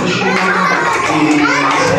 Krishna.